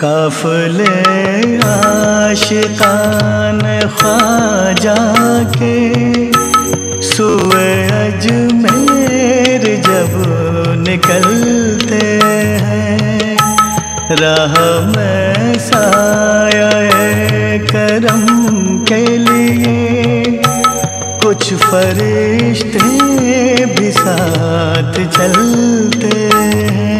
काफले आशिकान ख्वाजा के सुए अजमेर जब निकलते हैं। राह में साया करम के लिए कुछ फरिश्ते भी साथ चलते हैं।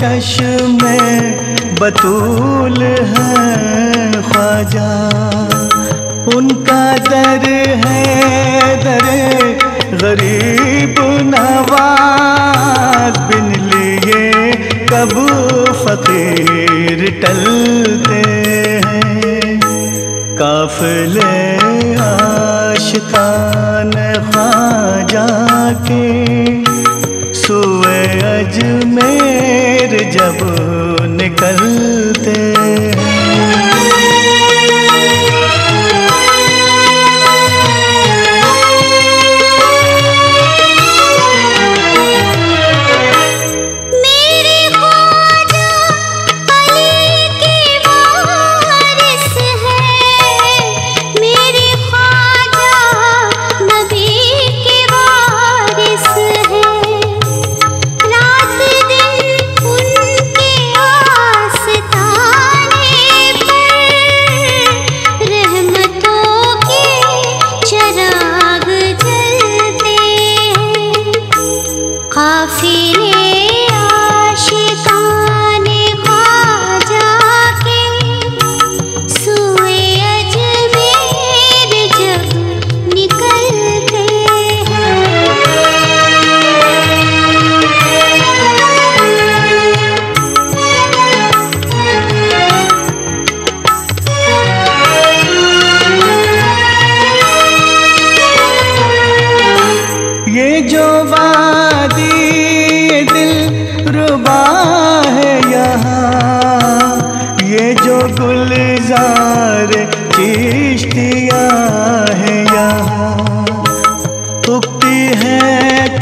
चश्मे बतूल है ख्वाजा। उनका दर है दर गरीब नवाज़। बिन लिए कब फकीर टलते हैं। काफले आशिकान ख्वाजा के सुए अजमेर जब निकलते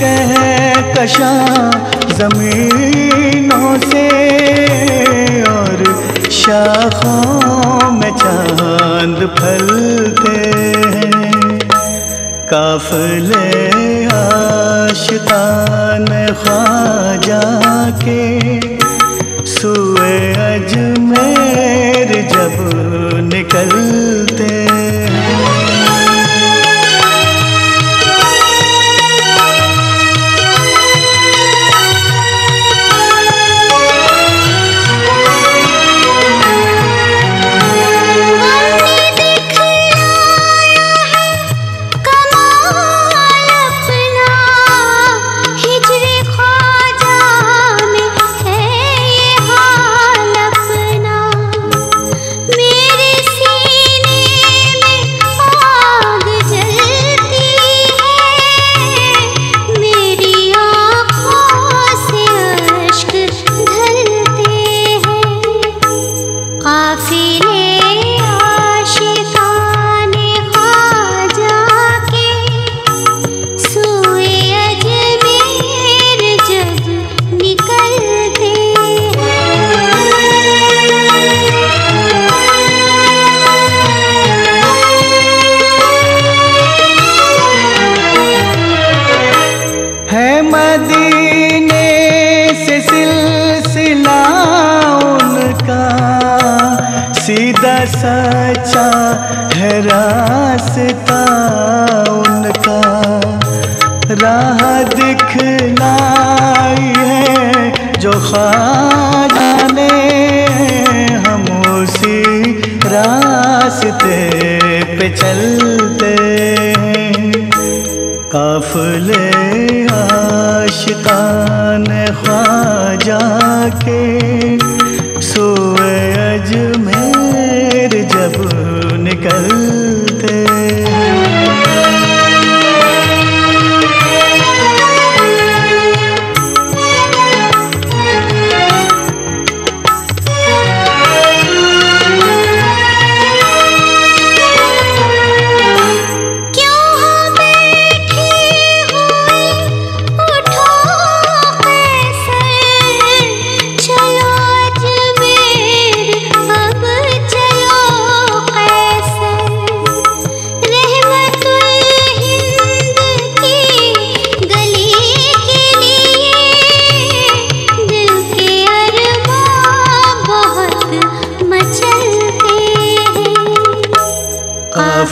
कह कशा जमीनों से और शाखों में चाँद फलते हैं। काफले आशिकान ख्वाजा के सुए अजमेर जब निकलते मदीने से सिलसिला उनका सीधा सच्चा है रास्ता उनका। राह दिखलाई है जो खाने हम उसी रास्ते पे चलते हैं। काफले आ ख्वाजा के सोए अजमेर जब निकलते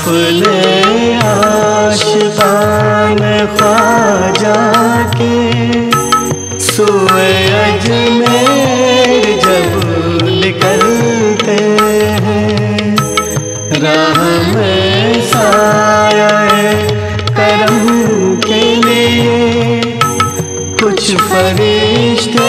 काफले आशिकान ख्वाजा के सोए अजमेर जब निकलते हैं साया करम के लिए। कुछ फरिश्ते